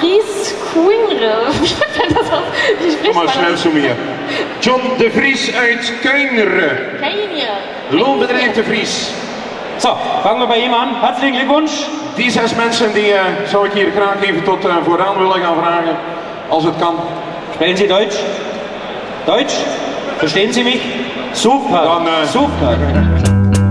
John de Vries Kom maar snel zo meer. John de Vries uit Kuineren. Kenia. Loonbedrijf de Vries. Zo, vangen we bij hem aan. Hartelijk Glückwunsch. Die zes mensen die eh, zou ik hier graag even tot eh, vooraan willen gaan vragen. Als het kan. Spelen ze Duits? Duits? Verstehen ze mich? Super, eh, super.